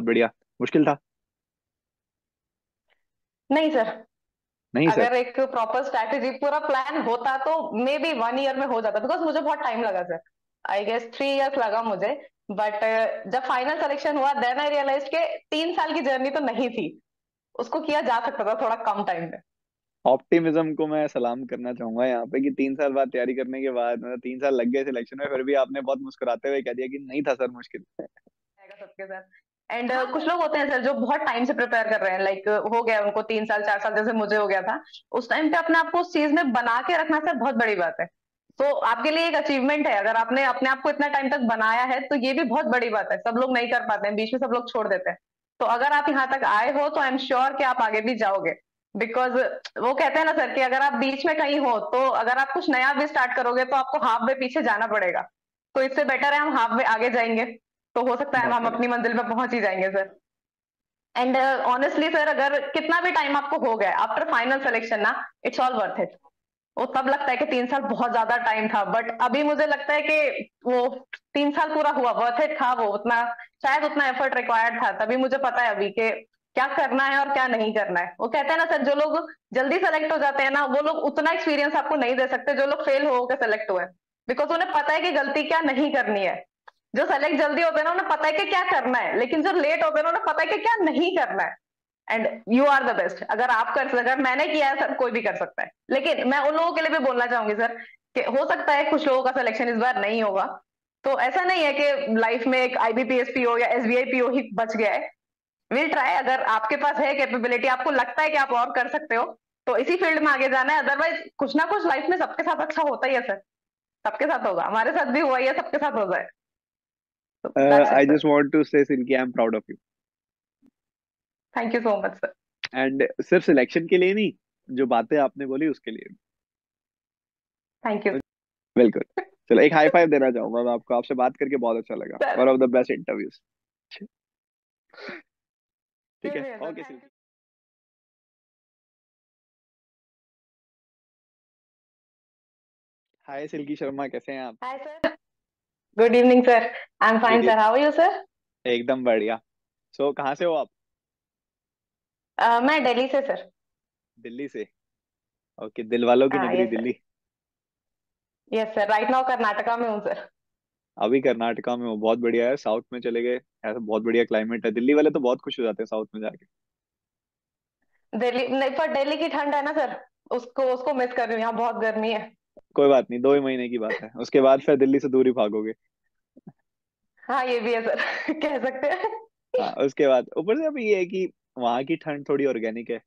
बहुत बढ़िया। मुश्किल था? नहीं सर। नहीं सर। अगर एक प्रॉपर स्ट्रैटेजी पूरा प्लान होता तो मे बी वन ईयर में हो जाता बिकॉज़ मुझे बहुत टाइम लगा sir. I guess three years लगा मुझे। बट जब फाइनल सिलेक्शन हुआ देन आई रियलाइज़ के तीन साल की जर्नी तो नहीं थी। उसको किया जा सकता था थोड़ा कम टाइम में। ऑप्टिमिज्म को मैं सलाम करना चाहूँगा यहाँ पे कि तीन साल बाद तैयारी करने के बाद मतलब तीन साल लग गए सिलेक्शन में फिर भी आपने बहुत मुस्कुराते हुए कह दिया कि नहीं था सर मुश्किल। सबके साथ। एंड uh, कुछ लोग होते हैं सर जो बहुत टाइम से प्रिपेयर कर रहे हैं लाइक like, हो गया उनको तीन साल चार साल जैसे मुझे हो गया था। उस टाइम पे अपने आप को उस चीज़ में बना के रखना सर बहुत बड़ी बात है। तो आपके लिए एक अचीवमेंट है अगर आपने अपने आप को इतना टाइम तक बनाया है तो ये भी बहुत बड़ी बात है। सब लोग नहीं कर पाते हैं बीच में सब लोग छोड़ देते हैं। तो अगर आप यहाँ तक आए हो तो आई एम श्योर कि आप आगे भी जाओगे। बिकॉज़ वो कहते हैं ना सर कि अगर आप बीच में कहीं हो तो अगर आप कुछ नया भी स्टार्ट करोगे तो आपको हाफ़ वे पीछे जाना पड़ेगा। तो इससे बेटर है हम हाफ़ वे आगे जाएँगे। तो हो सकता है हम अपनी मंजिल पे पहुँच ही जाएँगे सर एंड ऑनेस्टली सर अगर कितना भी टाइम आपको हो गया आफ्टर फाइनल सिलेक्शन ना इट्स ऑल वर्थ इट वो तब लगता है कि तीन साल बहुत ज़्यादा टाइम था बट अभी मुझे लगता है कि वो तीन साल पूरा हुआ वर्थ इट था वो उतना शायद उतना एफर्ट रिक्वायर्ड था तभी मुझे पता है अभी कि क्या करना है और क्या नहीं करना है। वो कहते हैं ना सर जो लोग जल्दी सेलेक्ट हो जाते हैं ना वो लोग उतना एक्सपीरियंस आपको नहीं दे सकते जो लोग फेल होकर सेलेक्ट हुए बिकॉज़ उन्हें पता है कि गलती क्या नहीं करनी है। जो सेलेक्ट जल्दी होते हैं ना, उन्हें पता है कि क्या करना है, लेकिन जो लेट होते हैं ना, उन्हें पता है कि क्या नहीं करना है। And you are the best अगर आप कर, अगर मैंने किया है सर कोई भी कर सकता है। लेकिन मैं उन लोगों के लिए भी बोलना चाहूँगी सर कि हो सकता है कुछ लोगों का सिलेक्शन इस बार नहीं होगा। तो ऐसा नहीं है कि लाइफ में एक आईबीपीएस पीओ या एसबीआई पीओ ही बच गया है। विल ट्राई अगर आपके पास है कैपेबिलिटी आपको लगता है कि आप और कर सकते हो तो इसी फ़ील्ड में आगे जाना है। अदरवाइज़ कुछ ना कुछ लाइफ में सबके साथ अच्छा होता ही है सर सबके साथ होगा। हमारे साथ भी हुआ ही है, सबके साथ हो जाए it I sir just want to say Silky I am proud of you thank you so much sir and सिर्फ़ सिलेक्शन के लिए नहीं जो बातें आपने बोली उसके लिए थैंक यू बिल्कुल चलो एक हाई फाइव देना चाहूँगा मैं आपको। आपसे बात करके बहुत अच्छा लगा। One of the best interviews ठीक है? Okay Silky hi Silky Sharma कैसे हैं आप? Hi sir good evening sir I am fine sir how are you sir एकदम बढ़िया। सो so, कहाँ से हो आप? uh, मैं दिल्ली से सर दिल्ली से? ओके दिल वालों की हाँ नगरी yes sir Delhi. Yes sir right now Karnataka में हूँ सर अभी कर्नाटका में हो। बहुत बढ़िया है। साउथ में चले गए। ऐसा बहुत बढ़िया क्लाइमेट है। दिल्ली वाले तो बहुत खुश हो जाते हैं साउथ में जाके। दिल्ली नहीं पर दिल्ली की ठंड है ना सर उसको उसको मिस कर रही हूँ। यहाँ बहुत गर्मी है। कोई बात नहीं दो ही महीने की बात है। उसके बाद फिर दिल्ली से दूर ही भागोगे। हाँ ये भी है सर कह सकते हैं। हाँ उसके बाद ऊपर से अभी ये है कि वहाँ की ठंड थोड़ी ऑर्गेनिक है।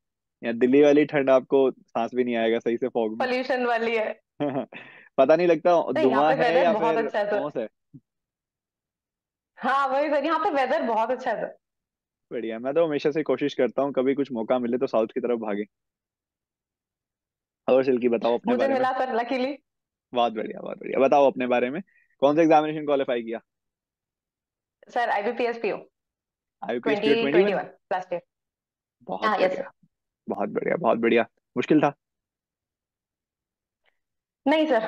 यहाँ दिल्ली वाली ठंड आपको सांस भी नहीं आएगा सही से फॉग में। पोल्यूशन वाली है। पता नहीं लगता धुआँ है या बहुत फिर अच्छा है सर। धौंस है। हाँ वही सर यहाँ पे वेदर बहुत अच्छा है सर। बढ़िया मैं तो हमेशा से कोशिश करता हूँ कभी कुछ मौका मिले तो साउथ की तरफ़ भागे। और सिल्की बताओ अपने मुझे बारे में। मिला सर लकीली बहुत बढ़िया बहुत बढ़िया। बताओ अपने बारे में कौन सा एग्जामिनेशन क्वालिफाई किया? Sir IBPS PO IPS PO twenty twenty twenty one one last year बहुत हाँ यस बढ़िया बहुत बढ़िया बहुत बढ़िया। मुश्किल था? नहीं सर।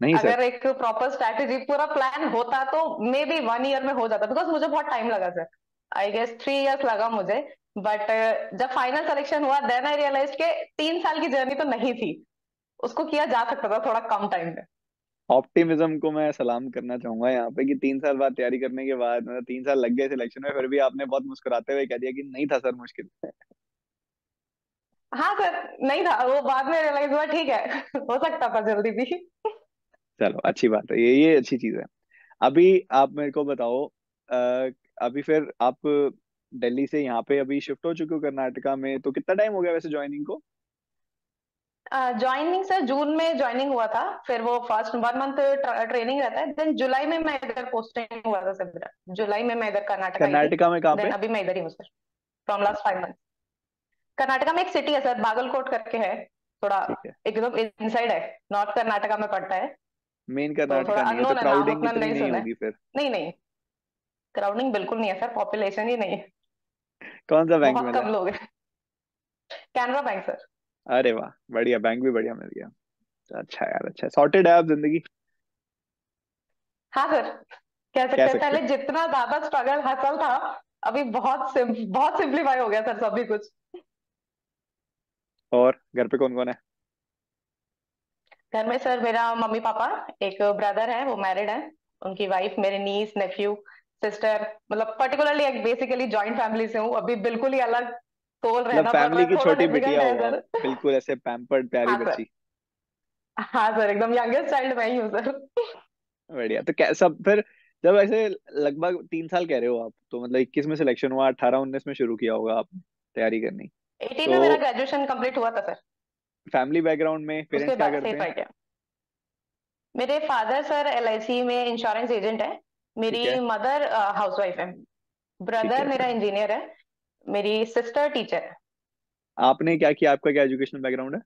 नहीं सर। अगर एक प्रॉपर स्ट्रैटेजी पूरा प्लान होता तो मे बी वन ईयर में हो जाता बिकॉज़ मुझे बहुत टाइम लगा sir I guess three years लगा मुझे। बट जब फाइनल सिलेक्शन हुआ देन आई रियलाइज़ के तीन साल की जर्नी तो नहीं थी। उसको किया जा सकता था थोड़ा कम टाइम में। ऑप्टिमिज्म को मैं सलाम करना चाहूँगा यहाँ पे कि तीन साल बाद तैयारी करने के बाद मतलब तीन साल लग गए सिलेक्शन में फिर भी आपने बहुत मुस्कुराते हुए कह दिया कि नहीं था सर मुश्किल। हाँ सर नहीं था। वो बाद में रियलाइज़ हुआ ठीक है। हो सकता था जल्दी भी। चलो अच्छी बात है। ये ये अच्छी चीज़ है। अभी आप मेरे को बताओ अभी फिर आप दिल्ली से यहाँ पे अभी शिफ्ट हो चुके हो कर्नाटका में तो कितना टाइम हो गया वैसे ज्वाइनिंग को? ज्वाइनिंग सर जून में ज्वाइनिंग हुआ था फिर वो फ़र्स्ट वन मंथ ट्रेनिंग रहता है देन जुलाई में मैं इधर पोस्टिंग हुआ था सर मेरा जुलाई में मैं इधर कर्नाटका कर्नाटका में कहाँ पे? अभी मैं इधर ही हूँ sir from last five month Karnataka में एक सिटी है सर बागलकोट करके है थोड़ा एकदम इनसाइड है नॉर्थ कर्नाटका में पड़ता है। मेन तो कर्नाटका नहीं है तो क्राउडिंग नहीं होगी फिर। नहीं नहीं क्राउडिंग बिल्कुल नहीं है सर पॉपुलेशन ही नहीं है। कौन सा बैंक मिला कम लोग कैनरा बैंक सर अरे वाह बढ़िया बैंक भी बढ़िया मिल गया। अच्छा यार अच्छा। सॉर्टेड है आप ज़िंदगी? हाँ सर कह सकते हैं पहले जितना ज़्यादा स्ट्रगल हसल था अभी बहुत सिम, बहुत सिंप्लीफाई हो गया सर सभी कुछ। और घर पे कौन कौन है? घर में सर मेरा मम्मी पापा एक ब्रदर है वो मैरिड है। उनकी वाइफ मेरे नीस नेफ्यू सिस्टर मतलब पर्टिकुलरली एक बेसिकली जॉइंट फैमिली से हूँ। अभी बिल्कुल ही अलग सोल रहना फैमिली की छोटी बिटिया है बिल्कुल ऐसे पैम्पर्ड प्यारी हाँ बच्ची। हाँ सर एकदम यंगेस्ट चाइल्ड मैं ही हूँ सर। बढ़िया तो कैसा फिर जब ऐसे लगभग तीन साल कह रहे हो आप तो मतलब इक्कीस में सिलेक्शन हुआ अठारह उन्नीस में शुरू किया होगा आपने तैयारी करनी। एटीन तो में मेरा ग्रेजुएशन कंप्लीट हुआ था सर। फैमिली बैकग्राउंड में पेरेंट्स क्या करते हैं? मेरे फादर सर एलआईसी में इंश्योरेंस एजेंट है। मेरी है। मदर हाउसवाइफ है। ठीक ब्रदर है। मेरा इंजीनियर है। मेरी सिस्टर टीचर है। आपने क्या किया? आपका क्या एजुकेशनल बैकग्राउंड है?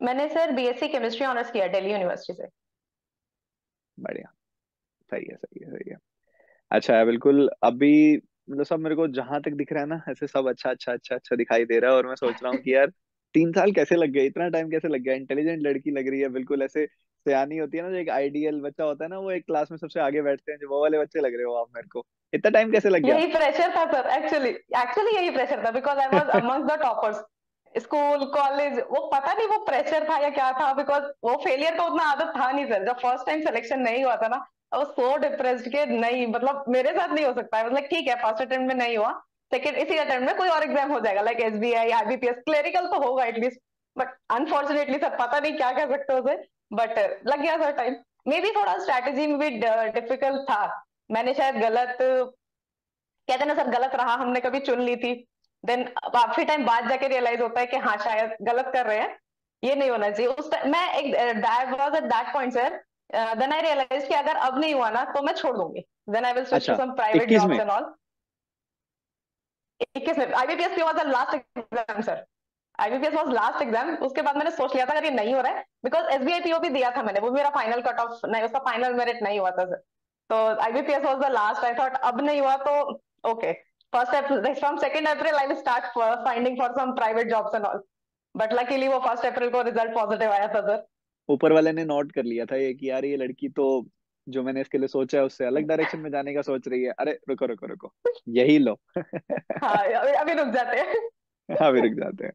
मैंने सर बीएससी केमिस्ट्री ऑनर्स किया दिल्ली यूनिवर्सिटी से। बढ़िया। सही है सही है सही है। अच्छा है बिल्कुल अभी मतलब सब मेरे को जहाँ तक दिख रहा है ना ऐसे सब अच्छा अच्छा अच्छा अच्छा दिखाई दे रहा है और मैं सोच रहा हूँ कि यार तीन साल कैसे लग गए? इतना टाइम कैसे लग गया? इंटेलिजेंट लड़की लग रही है। बिल्कुल ऐसे सयानी होती है ना जो एक आइडियल बच्चा होता है ना, वो एक क्लास में सबसे आगे बैठते हैं, जो वो वाले बच्चे लग रहे हो आप मेरे को। इतना टाइम कैसे लग गया? यही प्रेशर था सर एक्चुअली एक्चुअली यही प्रेशर था because I was among the toppers school college वो पता नहीं वो प्रेशर था या क्या था बिकॉज़ वो फेलियर का उतना आदत था नहीं सर। जब फ़र्स्ट टाइम सिलेक्शन नहीं हुआ था ना, I was so depressed के नहीं मतलब मेरे साथ नहीं हो सकता। है मतलब ठीक है फ़र्स्ट अटेम्प्ट में नहीं हुआ सेकंड इसी अटेम्प्ट में कोई और एग्ज़ाम हो जाएगा like S B I IBPS clerical तो होगा एटलीस्ट बट अनफॉर्चुनेटली सर, पता नहीं क्या कह सकते उसे बट लग गया सर टाइम मे बी थोड़ा स्ट्रैटेजी में भी डिफ़िकल्ट था. मैंने शायद गलत कहते ना सर गलत रहा हमने कभी चुन ली थी. देन काफ़ी टाइम बाद जाके रियलाइज़ होता है कि हाँ शायद गलत कर रहे हैं. ये नहीं होना चाहिए. उस मैं एक was at that point sir then I realise कि अगर अब नहीं हुआ ना तो मैं छोड़ दूँगी. Then I will switch to some private jobs and all 21 में. आईबीपीएस की was the last exam sir IBPS was last exam उसके बाद मैंने सोच लिया था अगर ये नहीं हो रहा है बिकॉज़ एसबीआई पीओ भी दिया था मैंने वो मेरा फाइनल कट ऑफ़ नहीं उसका फाइनल मेरिट नहीं हुआ था सर तो IBPS was the last I thought अब नहीं हुआ तो okay first from second April I start finding for some private jobs and all but luckily वो फ़र्स्ट अप्रैल को रिज़ल्ट पॉजिटिव आया था सर ऊपर वाले ने नोट कर लिया था ये कि यार ये लड़की तो जो मैंने इसके लिए सोचा है उससे अलग डायरेक्शन में जाने का सोच रही है। अरे रुको रुको रुको। यही लो। हाँ अभी अभी रुक जाते हैं। हाँ भी रुक जाते हैं।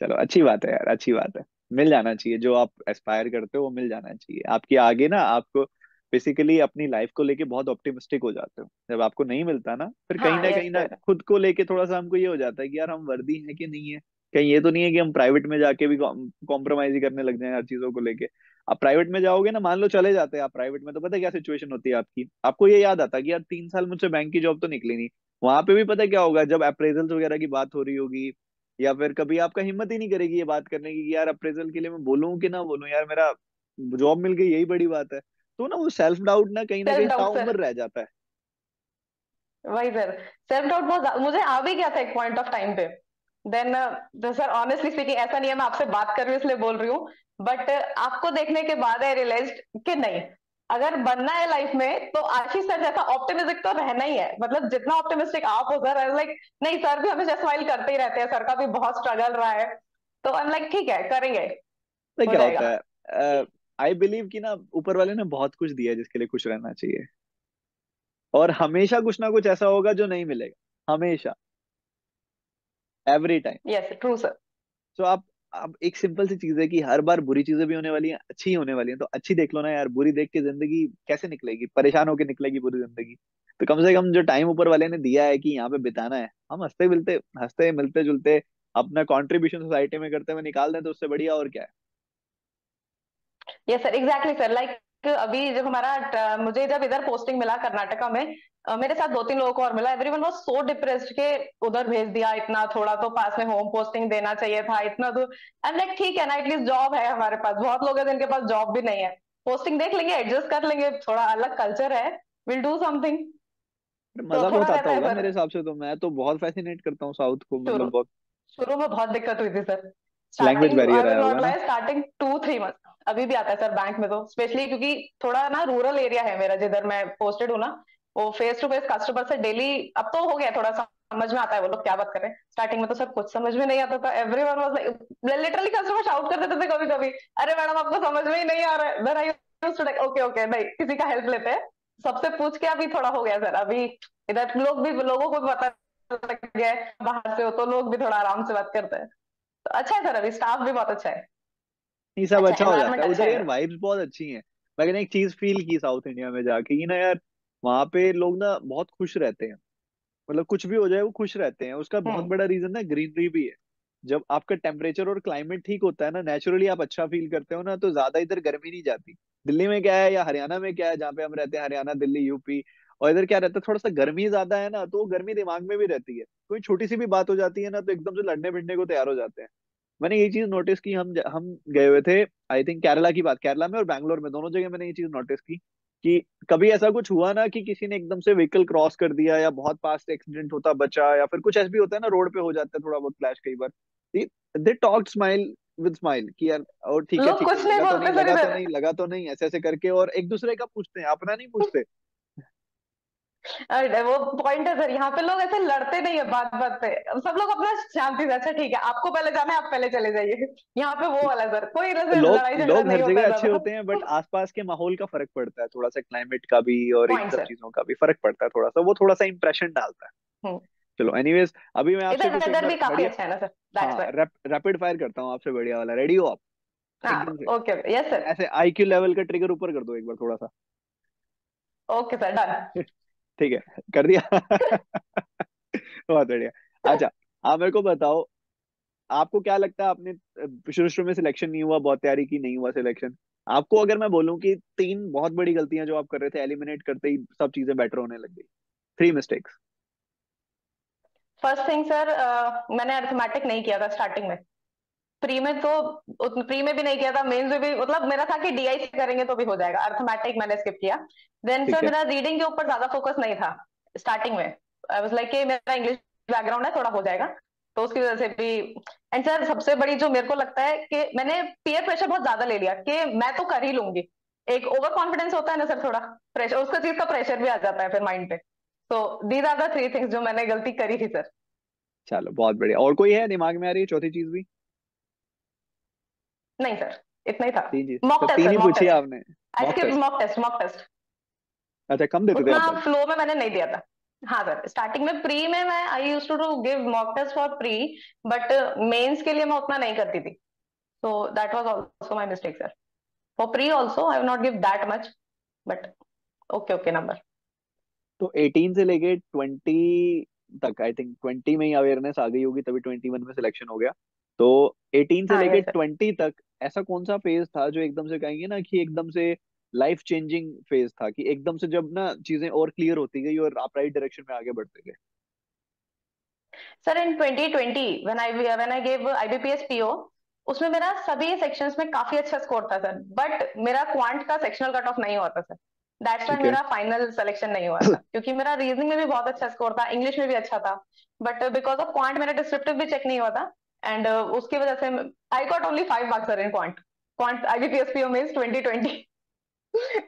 चलो अच्छी बात है यार अच्छी बात है। मिल जाना चाहिए जो आप एस्पायर करते हो वो मिल जाना चाहिए। आपके आगे ना आपको बेसिकली अपनी लाइफ को लेके बहुत ऑप्टिमिस्टिक हो जाते हो। जब आपको नहीं मिलता ना फिर कहीं हाँ ना कहीं ना खुद को लेके थोड़ा सा हमको ये हो जाता है कि यार हम वर्दी है कि नहीं है? कहीं ये तो नहीं है कि हम प्राइवेट में जाके भी कॉम्प्रोमाइज ही करने लग जाए हर चीज़ों को लेके। आप प्राइवेट में जाओगे ना मान लो चले जाते हैं आप प्राइवेट में तो पता है क्या सिचुएशन होती है आपकी? आपको ये याद आता है कि यार तीन साल मुझसे बैंक की जॉब तो निकली नहीं। वहाँ पे भी पता है क्या होगा जब अप्रेजल्स वगैरह की बात हो रही होगी या फिर कभी आपका हिम्मत ही नहीं करेगी ये बात करने की यार अप्रेजल के लिए मैं बोलूँ कि ना बोलूँ यार मेरा जॉब मिल गई यही बड़ी बात है। तो ना वो सेल्फ डाउट ना कहीं ना कहीं ताउम्र रह जाता है। वही सर सेल्फ डाउट बहुत मुझे आ भी गया था एक पॉइंट ऑफ़ टाइम पे। देन सर ऑनेस्टली स्पीकिंग ऐसा नहीं है मैं आपसे बात कर रही हूँ इसलिए बोल रही हूँ। बट आपको देखने के बाद आई रियलाइज़ कि नहीं अगर बनना है लाइफ में तो आशीष सर जैसा ऑप्टिमिस्टिक तो रहना ही है। मतलब जितना ऑप्टिमिस्टिक आप हो सर लाइक नहीं सर भी हमेशा स्माइल करते ही रहते हैं। सर का भी बहुत स्ट्रगल रहा है। तो आई लाइक ठीक है करेंगे। तो हो क्या होता है आई बिलीव कि ना ऊपर वाले ने बहुत कुछ दिया है जिसके लिए खुश रहना चाहिए। और हमेशा कुछ ना कुछ ऐसा होगा जो नहीं मिलेगा। हमेशा। Every time yes true sir तो आप अब एक सिंपल सी चीज़ है कि हर बार बुरी चीज़ें भी होने वाली हैं, अच्छी होने वाली हैं तो अच्छी देख लो ना यार, बुरी देख के ज़िंदगी कैसे निकलेगी? परेशान होकर निकलेगी बुरी ज़िंदगी। तो कम से कम जो टाइम ऊपर वाले ने दिया है कि यहाँ पे बिताना है, हम हँसते मिलते हँसते मिलते जुलते अपना कॉन्ट्रीब्यूशन सोसाइटी में करते हुए निकाल दें तो उससे बढ़िया और क्या है? Yes sir exactly sir like अभी जब हमारा मुझे जब इधर पोस्टिंग मिला कर्नाटका में मेरे साथ दो तीन लोगों को और मिला। एवरीवन वाज सो डिप्रेस्ड के उधर भेज दिया इतना थोड़ा तो पास में होम पोस्टिंग देना चाहिए था इतना तो एंड लाइक ठीक है ना एटलीस्ट जॉब है हमारे पास। बहुत लोग हैं जिनके पास जॉब भी नहीं है। पोस्टिंग देख लेंगे एडजस्ट कर लेंगे थोड़ा अलग कल्चर है। विल डू समथिंग मज़ा बहुत आता होगा मेरे हिसाब से तो। मैं तो बहुत फैसिनेट करता हूँ साउथ को मतलब बहुत। शुरू में बहुत दिक्कत हुई थी सर लैंग्वेज बैरियर आया होगा स्टार्टिंग टू थ्री मंथ अभी भी आता है सर बैंक में तो स्पेशली क्योंकि थोड़ा ना रूरल एरिया है मेरा, जिधर मैं पोस्टेड हूँ ना, वो फेस टू फेस कस्टमर से डेली अब तो हो गया थोड़ा सा, समझ में आता है वो लोग क्या बात कर रहे हैं। स्टार्टिंग में तो सब कुछ समझ में नहीं आता था everyone like literally customer shout कर देते थे कभी कभी, अरे मैडम आपको समझ में ही नहीं आ रहा है ओके ओके नहीं, किसी का हेल्प लेते हैं। सबसे पूछ के अभी थोड़ा हो गया सर, अभी इधर लोग भी, लोगों को भी पता लग गया बाहर से हो तो लोग भी थोड़ा आराम से बात करते हैं। तो अच्छा है सर, अभी स्टाफ भी बहुत अच्छा है। ये सब अच्छा अच्छा हो जाता है। अच्छा उधर यार वाइब्स बहुत अच्छी हैं। मैंने एक चीज़ फील की साउथ इंडिया में जाके कि ना यार वहाँ पे लोग ना बहुत खुश रहते हैं। मतलब कुछ भी हो जाए वो खुश रहते हैं। उसका बहुत हम्म। बड़ा रीजन ना ग्रीनरी भी है। जब आपका टेम्परेचर और क्लाइमेट ठीक होता है ना नेचुरली आप अच्छा फील करते हो ना तो ज़्यादा इधर गर्मी नहीं जाती। दिल्ली में क्या है या हरियाणा में क्या है जहाँ पे हम रहते हैं हरियाणा दिल्ली यूपी और इधर क्या रहता है थोड़ा सा गर्मी ज़्यादा है ना तो वो गर्मी दिमाग में भी रहती है। कोई छोटी सी भी बात हो जाती है ना तो एकदम से लड़ने भिड़ने को तैयार हो जाते हैं। मैंने ये चीज़ नोटिस की हम हम गए हुए थे आई थिंक केरला की बात केरला में और बैंगलोर में दोनों जगह मैंने ये चीज़ नोटिस की कि कभी ऐसा कुछ हुआ ना कि किसी ने एकदम से व्हीकल क्रॉस कर दिया या बहुत पास से एक्सीडेंट होता बचा या फिर कुछ ऐसा भी होता है ना रोड पे हो जाता है थोड़ा बहुत क्लैश कई बार। They talk smile with smile कि यार और ठीक है ठीक है लगा तो नहीं तो नहीं लगा तो नहीं ऐसे ऐसे करके और एक दूसरे का पूछते हैं अपना नहीं पूछते। अरे वो पॉइंट है सर यहाँ पे लोग ऐसे लड़ते नहीं है बात बात पे। सब लोग अपना शांति से अच्छा ठीक है आपको पहले जाना है आप पहले चले जाइए। यहाँ पे वो वाला सर कोई लोग लड़ाई झगड़ा नहीं होता जगह है अच्छे होते हैं बट आसपास के माहौल का फ़र्क पड़ता है। थोड़ा सा क्लाइमेट का भी और इन सब चीज़ों का भी फ़र्क पड़ता है थोड़ा सा। वो थोड़ा सा इंप्रेशन डालता है। हम्म। चलो एनीवेज अभी मैं आपसे वेदर भी काफ़ी अच्छा है ना सर रैपिड फायर करता हूँ आपसे बढ़िया वाला। रेडी हो आप? हाँ ओके यस सर ऐसे आईक्यू लेवल का ट्रिगर ऊपर कर दो एक बार थोड़ा सा। ओके सर डन ठीक है, कर दिया। बहुत बढ़िया। अच्छा आप मेरे को बताओ, आपको क्या लगता है, आपने शुरू शुरू में सिलेक्शन नहीं हुआ, बहुत तैयारी की, नहीं हुआ सिलेक्शन आपको अगर मैं बोलूँ कि तीन बहुत बड़ी गलतियाँ जो आप कर रहे थे एलिमिनेट करते ही सब चीज़ें बेटर होने लग गई। Three mistakes first thing sir मैंने अर्थमेटिक नहीं किया था स्टार्टिंग में। प्री में तो प्री में भी नहीं किया था मेंस में भी मतलब मेरा था कि डीआई से करेंगे तो भी हो जाएगा। अर्थमेटिक मैंने स्किप किया। देन सर मेरा रीडिंग के ऊपर ज़्यादा फोकस नहीं था स्टार्टिंग में। आई वाज लाइक कि मेरा इंग्लिश बैकग्राउंड है थोड़ा हो जाएगा। तो उसकी वजह से भी एंड सर सबसे बड़ी जो मेरे को लगता है कि मैंने पीयर प्रेशर बहुत ज़्यादा ले लिया कि मैं तो कर ही लूँगी। एक ओवर कॉन्फिडेंस होता है ना सर थोड़ा प्रेशर उसका चीज़ का प्रेशर भी आ जाता है फिर माइंड पे। तो these are the three things जो मैंने गलती करी थी सर चलो बहुत बढ़िया। और कोई है दिमाग में आ रही है? चौथी चीज़ भी? नहीं सर इतना ही था। मॉक तो टेस्ट तीन ही पूछी आपने। I skip mock test mock test अच्छा कम देते थे आप। फ्लो में मैंने नहीं दिया था। हाँ सर स्टार्टिंग में प्री में मैं I use to do give mock test for pre but mains के लिए मैं उतना नहीं करती थी। So that was also my mistake sir. For pre also i have not give that much but okay okay number. तो 18 से लेके 20 तक आई थिंक 20 में ही अवेयरनेस आ गई होगी तभी 21 में सिलेक्शन हो गया। तो 18 से हाँ लेके यस 20 तक ऐसा कौन सा फ़ेज़ था जो एकदम से कहेंगे ना कि एकदम से लाइफ चेंजिंग फ़ेज़ था कि एकदम से जब ना चीज़ें और क्लियर होती गई और आप राइट डायरेक्शन में आगे बढ़ते गए? Sir in 2020 when I when I give IBPS PO उसमें मेरा सभी सेक्शंस में काफ़ी अच्छा स्कोर था सर बट मेरा क्वांट का सेक्शनल कट ऑफ़ नहीं हुआ था सर दैट्स वाई मेरा फाइनल सिलेक्शन नहीं हुआ था. क्योंकि मेरा रीजनिंग में भी बहुत अच्छा स्कोर था इंग्लिश में भी अच्छा था. बट बिकॉज़ ऑफ़ क्वांट मेरा डिस्क्रिप्टिव भी चेक नहीं हुआ था. एंड uh, उसकी वजह से I got only five marks in quant quant IBPS PO means 2020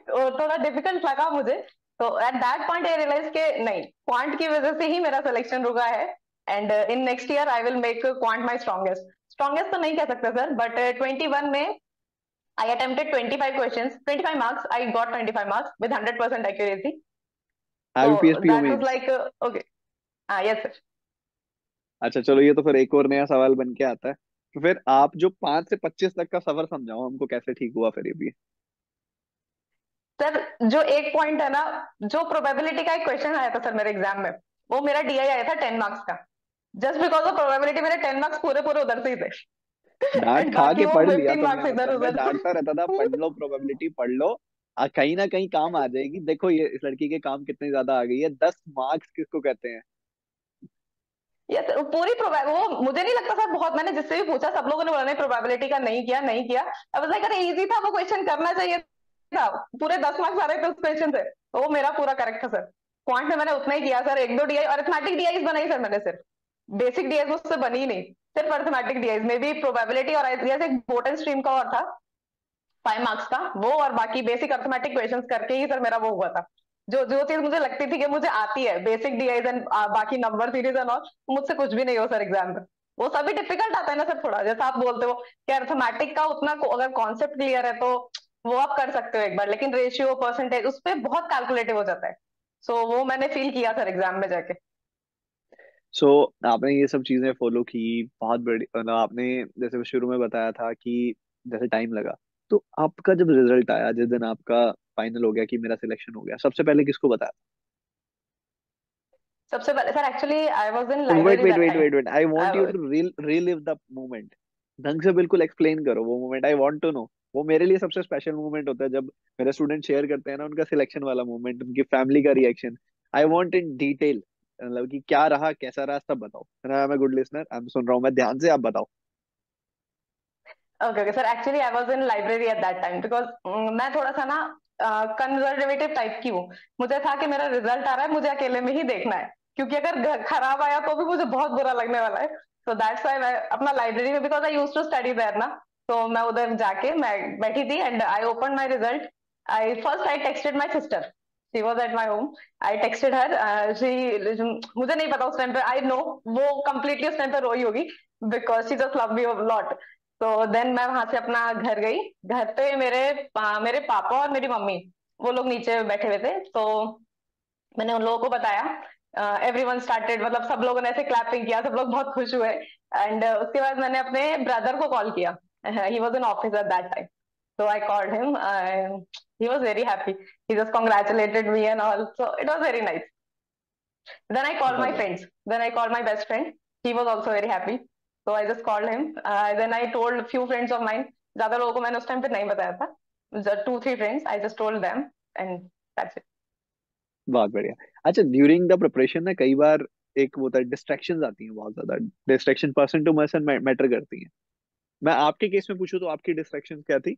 तो थोड़ा डिफ़िकल्ट लगा मुझे. तो at that point I realise के नहीं क्वांट की वजह से ही मेरा सिलेक्शन रुका है. And in next year I will make quant my strongest strongest तो नहीं कह सकते सर बट ट्वेंटी वन में I attempted twenty five question twenty five marks I got twenty five marks with hundred percent accuracy तो IBPS PO that was mains like okay हाँ yes sir अच्छा चलो ये तो फिर एक और नया सवाल बन के आता है। तो फिर आप जो पाँच से पच्चीस तक का सफ़र समझाओ हमको कैसे ठीक हुआ फिर ये भी? सर जो एक पॉइंट है ना जो प्रोबेबिलिटी का एक क्वेश्चन आया था सर मेरे एग्ज़ाम में वो मेरा डीआई आया था टेन मार्क्स का। जस्ट बिकॉज़ ऑफ़ प्रोबेबिलिटी मेरे टेन मार्क्स पूरे पूरे उधर से ही थे। डांट खा के पढ़ लिया तुमने इधर मैं उधर डांटता रहता था पढ़ लो प्रोबेबिलिटी पढ़ लो कहीं ना कहीं काम आ जाएगी। देखो ये इस लड़की के काम कितने ज़्यादा आ गई है दस मार्क्स किसको कहते हैं? यस पूरी प्रोबेब वो मुझे नहीं लगता सर बहुत, मैंने जिससे भी पूछा, सब लोगों ने बोला, नहीं प्रोबेबिलिटी का नहीं किया नहीं किया। अब लाइक अरे इजी था वो क्वेश्चन करना चाहिए था। पूरे दस मार्क्स आ रहे थे उस क्वेश्चन से। तो वो मेरा पूरा करेक्ट था, सर। क्वांट में मैंने उतना ही किया, सर। एक दो डीआई अर्थमेटिक डीआई बनाई, सर, मैंने सिर्फ़। बेसिक डीआई मुझसे बनी नहीं, सिर्फ़ अर्थमेटिक डीआई में भी प्रोबेबिलिटी और जैसे एक बोटन स्ट्रीम का और था फाइव मार्क्स का, वो और बाकी बेसिक अर्थमेटिक क्वेश्चंस करके ही, सर, मेरा वो हुआ था। जो जो चीज़ मुझे लगती थी कि मुझे आती है बेसिक डीआईज एंड बाकी नंबर सीरीज़ एंड ऑल मुझसे कुछ भी नहीं हो सर एग्ज़ाम में। वो सभी डिफ़िकल्ट आता है ना सर थोड़ा जैसा आप बोलते हो कि अर्थमेटिक का उतना अगर कॉन्सेप्ट क्लियर है तो वो आप कर सकते हो एक बार लेकिन रेशियो परसेंटेज उस पर बहुत कैलकुलेटिव हो जाता है। सो so, वो मैंने फील किया सर एग्ज़ाम में जाके। सो so, आपने ये सब चीज़ें फॉलो की बहुत बड़ी मतलब आपने जैसे शुरू में बताया था कि जैसे टाइम लगा तो आपका जब रिज़ल्ट आया जिस दिन आपका फाइनल हो गया कि मेरा सिलेक्शन हो गया? सबसे पहले किसको बताया? सबसे पहले sir actually I was in library wait wait wait wait I want you to relive the moment ढंग से बिल्कुल एक्सप्लेन करो वो moment I want to know वो मेरे लिए सबसे स्पेशल मोमेंट होता है जब मेरे स्टूडेंट शेयर करते हैं ना उनका सिलेक्शन वाला मोमेंट उनकी फैमिली का reaction I want in detail मतलब कि क्या रहा कैसा रहा सब बताओ. I am a good listener I am सुन रहा हूँ मैं ध्यान से आप बताओ. Okay okay sir actually I was in library at that time because मैं थोड़ा सा ना कंजर्वेटिव uh, टाइप की हूँ। मुझे था कि मेरा रिज़ल्ट आ रहा है मुझे अकेले में ही देखना है। क्योंकि अगर खराब आया तो भी मुझे बहुत बुरा लगने वाला है। सो दैट्स व्हाई मैं अपना लाइब्रेरी में because I use to study there ना तो मैं उधर जाके मैं बैठी थी and I open my result I first I texted my sister she was at my home I texted her she मुझे नहीं पता उस टाइम पे आई नो वो कंप्लीटली उस टाइम पे रोई होगी because she just love me lot तो देन मैं वहाँ से अपना घर गई। घर पे मेरे पा, मेरे पापा और मेरी मम्मी वो लोग नीचे बैठे हुए थे। तो मैंने उन लोगों को बताया। एवरी वन स्टार्टेड मतलब सब लोगों ने ऐसे क्लैपिंग किया सब लोग बहुत खुश हुए। एंड uh, उसके बाद मैंने अपने ब्रदर को कॉल किया। He was in office that time so I called him he was very happy he just congratulated me and all so it was very nice then I call my friends then I call my best friend he was also very happy So I just called him. Uh, then I told a few friends of mine. ज़्यादा लोगों को मैंने उस time पे नहीं बताया था. Two three friends I just told them and that's it बहुत बढ़िया। अच्छा ड्यूरिंग द प्रिपरेशन ना कई बार एक वो है डिस्ट्रैक्शंस आती हैं बहुत ज़्यादा। Distraction person to person matter करती हैं। मैं आपके केस में पूछूँ तो आपकी डिस्ट्रैक्शन क्या थी?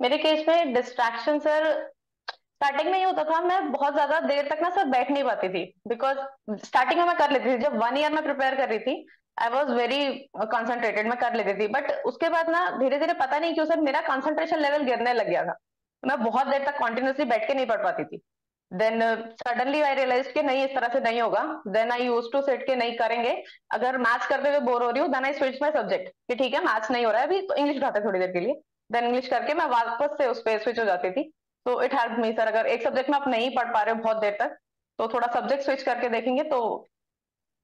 मेरे केस में डिस्ट्रैक्शन सर स्टार्टिंग में ये होता था, मैं बहुत ज़्यादा देर तक ना सर बैठ नहीं पाती थी बिकॉज़ स्टार्टिंग में मैं कर लेती थी, जब वन ईयर में प्रिपेयर कर रही थी आई वॉज़ वेरी कॉन्सेंट्रेटेड मैं कर लेती थी बट उसके बाद ना धीरे धीरे पता नहीं क्यों सर मेरा कॉन्सेंट्रेशन लेवल गिरने लग गया था। मैं बहुत देर तक कॉन्टिन्यूसली बैठ के नहीं पढ़ पाती थी। देन सडनली आई रियलाइज़ कि नहीं, इस तरह से नहीं होगा। Then I use to set के नहीं करेंगे। अगर मैथ्स करते हुए बोर हो रही हूँ then I switch my subject कि ठीक है मैथ्स नहीं हो रहा है, अभी तो इंग्लिश उठाते थोड़ी देर के लिए। देन इंग्लिश करके मैं वापस से उस पर स्विच हो जाती थी। तो इट हेल्प मी सर अगर एक सब्जेक्ट में आप नहीं पढ़ पा रहे हो बहुत देर तक तो थोड़ा सब्जेक्ट स्विच करके देखेंगे तो